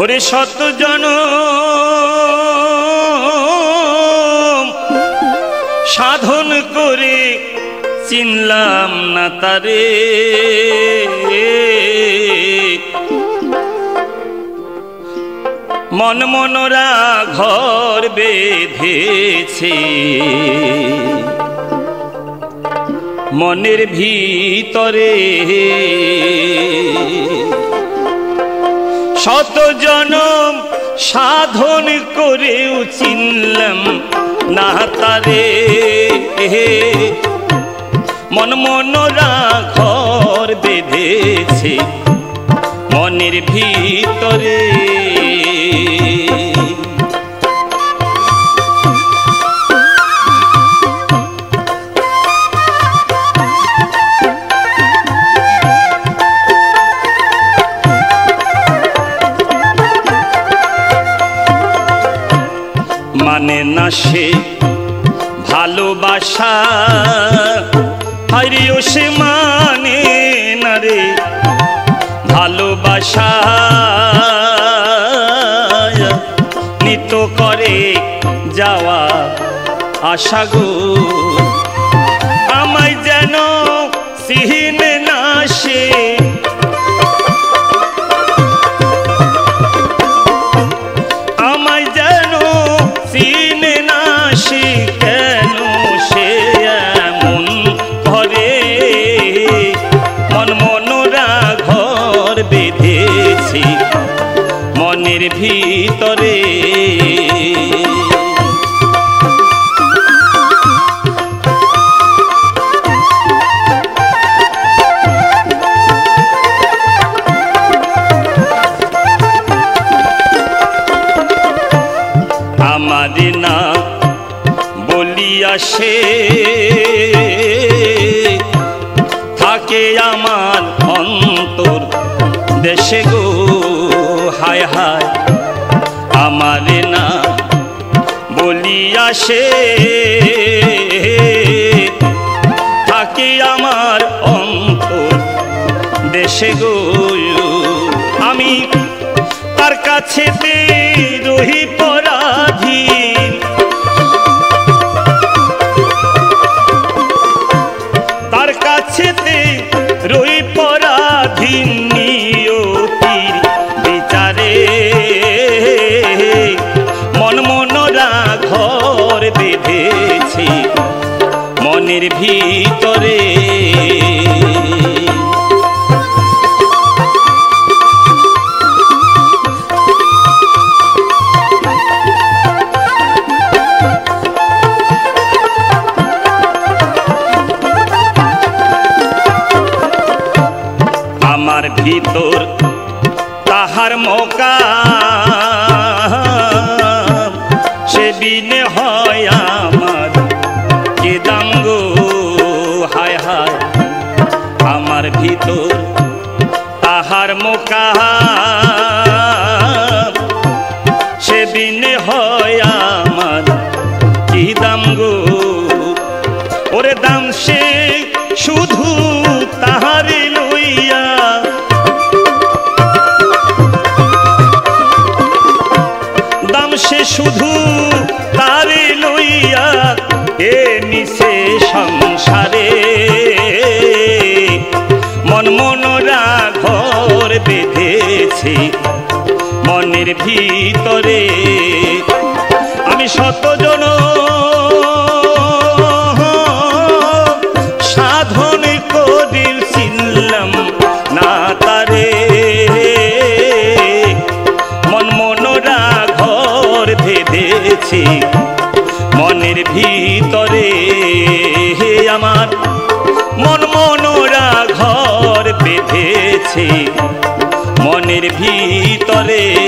ওরে শত জন সাধন করে চিনলাম না তারে। মন মনোরা ঘর বেঁধেছে মনের ভিতরে। শত জনম সাধন করেও চিনলাম না তারে। মন মনরা ঘর বেঁধেছে মানে না সে ভালোবাসা। হারিও সে মানে না রে ভালোবাসা। নিত করে যাওয়া আশা গো। আমায় যেন সিহিন চিনে না সে কেন সে এমন ঘরে। মন মনোরা ঘর বেঁধেছি। মনের ভিতরে সে থাকে আমার অন্তর দেশে গো, হায় হায়। আমারে না বলিয়া সে থাকে আমার অন্তর দেশে গো, আমি তার কাছে রহি নিয়তির বিচারে। মন মনোরা ঘর বেঁধেছে। মনের ভিতরে ভিতর তাহার মকা। সে বিনে হয় আমার কে হায় হায়, আমার ভিতর তাহার মোকা। সে বিনে হয় আমার কি দাম গো? ওরে দাম সে শুধু আছে মনের ভিতরে। আমি শতজন সাধন না তারে। মন ঘর মনের ভিতরে। হে আমার মন মনোরা ঘর বেঁধেছে মনের ভিতরে